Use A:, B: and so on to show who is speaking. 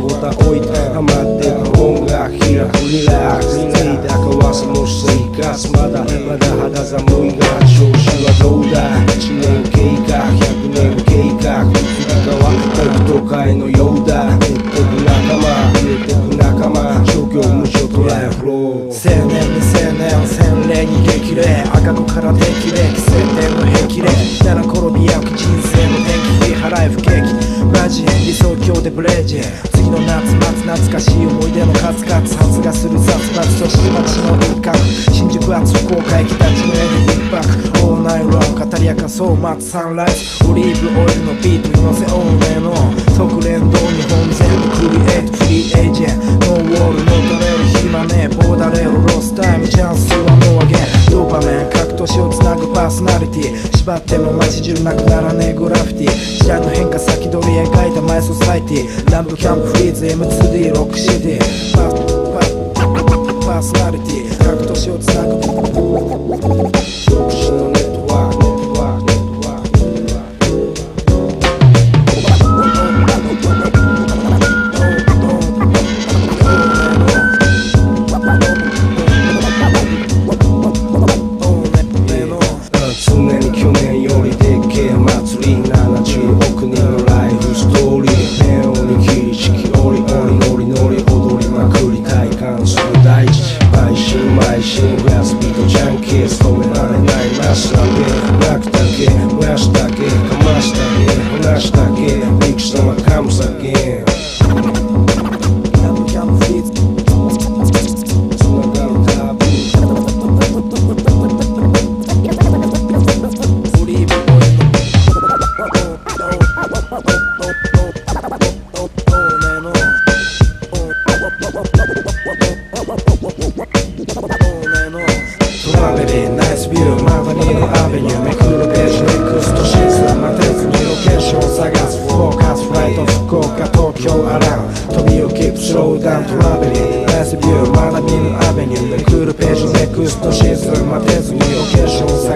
A: ごただかわすもし生かすまだまだ肌寒いが調子はどうだ1年経過100年経過振り変わっ都会のようだ減てく仲間入てく仲間諸行無所トライフ
B: 青年に青年に激励赤子から適齢景気マジ理想郷でブレージ。次の夏待つ懐かしい思い出の数々。発芽する雑伐として街の一角新宿は通公会北地の絵で一泊オーナイロン語り明かそう待つサンライズオリーブオイルのビートに乗せオンネの。即連動日本全部クリエイトフリーエージェント。ノーウォールのたれる暇ねボーダレーロロスタイムチャンスはノーアゲンドーパメン各都市をつなぐパーソナリティ。縛っても街中なくならねえグラフィティ。時代の変化先取り描いたマイソサイティランプキャンプフリーズ M2D ロックシティパパパーソナリティ
A: け燃やすだけかましたけ
B: keep slow down traveling Last view, wanna be an avenue The cool page, make us no shit, so my tense, occasions